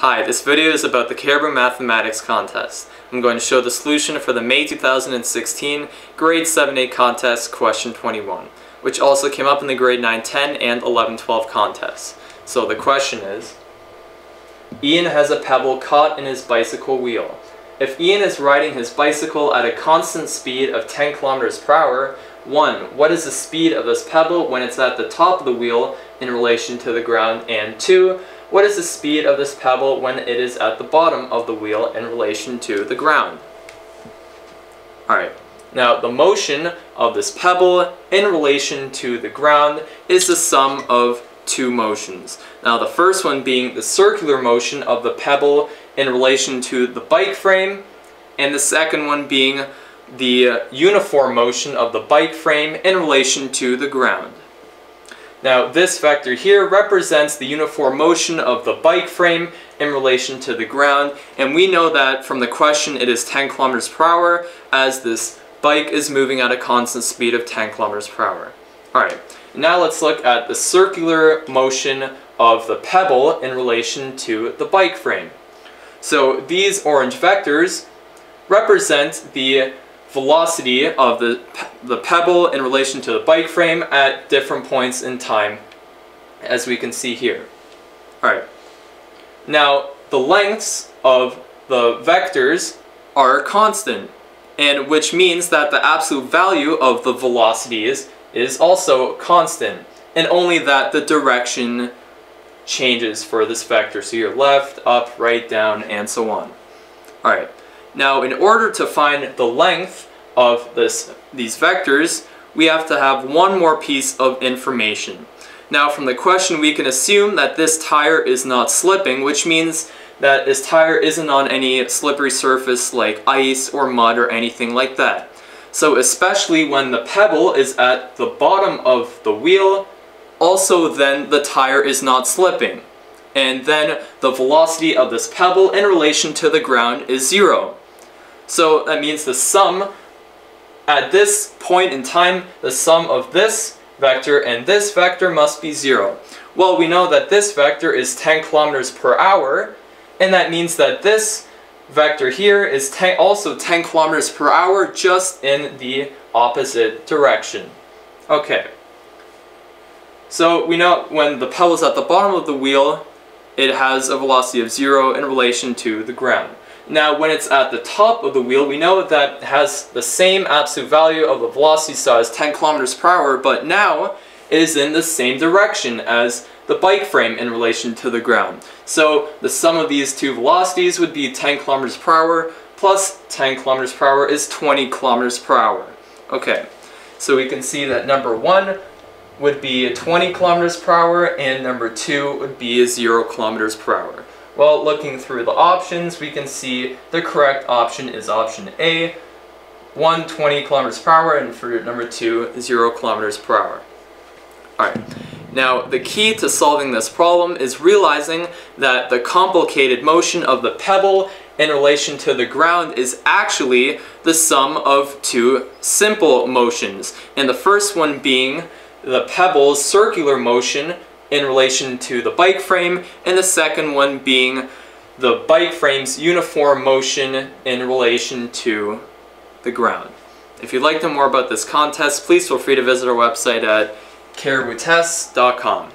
Hi, this video is about the Caribou Mathematics Contest. I'm going to show the solution for the May 2016 Grade 7-8 Contest, question 21, which also came up in the Grade 9-10 and 11-12 contests. So the question is, Ian has a pebble caught in his bicycle wheel. If Ian is riding his bicycle at a constant speed of 10 kilometers per hour, 1. What is the speed of this pebble when it's at the top of the wheel in relation to the ground? And 2. What is the speed of this pebble when it is at the bottom of the wheel in relation to the ground? Alright, now the motion of this pebble in relation to the ground is the sum of two motions. Now the first one being the circular motion of the pebble in relation to the bike frame, and the second one being the uniform motion of the bike frame in relation to the ground. Now this vector here represents the uniform motion of the bike frame in relation to the ground and we know that from the question it is 10 kilometers per hour as this bike is moving at a constant speed of 10 kilometers per hour. Alright, now let's look at the circular motion of the pebble in relation to the bike frame. So these orange vectors represent the velocity of the, the pebble in relation to the bike frame at different points in time, as we can see here. Alright, now the lengths of the vectors are constant, and which means that the absolute value of the velocities is also constant, and only that the direction changes for this vector. So you're left, up, right, down, and so on. Alright, now, in order to find the length of this, these vectors, we have to have one more piece of information. Now, from the question, we can assume that this tire is not slipping, which means that this tire isn't on any slippery surface like ice or mud or anything like that. So especially when the pebble is at the bottom of the wheel, also then the tire is not slipping. And then the velocity of this pebble in relation to the ground is zero. So that means the sum, at this point in time, the sum of this vector and this vector must be zero. Well, we know that this vector is 10 kilometers per hour, and that means that this vector here is 10, also 10 kilometers per hour, just in the opposite direction. Okay. So we know when the pedal is at the bottom of the wheel, it has a velocity of zero in relation to the ground. Now when it's at the top of the wheel, we know that it has the same absolute value of the velocity size, 10 kilometers per hour, but now it is in the same direction as the bike frame in relation to the ground. So the sum of these two velocities would be 10 kilometers per hour plus 10 kilometers per hour is 20 kilometers per hour. Okay, so we can see that number one would be 20 kilometers per hour and number two would be 0 kilometers per hour. Well, looking through the options, we can see the correct option is option A, 120 kilometers per hour, and for number two, 0 kilometers per hour. Alright, now the key to solving this problem is realizing that the complicated motion of the pebble in relation to the ground is actually the sum of two simple motions, and the first one being the pebble's circular motion in relation to the bike frame, and the second one being the bike frame's uniform motion in relation to the ground. If you'd like to know more about this contest, please feel free to visit our website at cariboutests.com.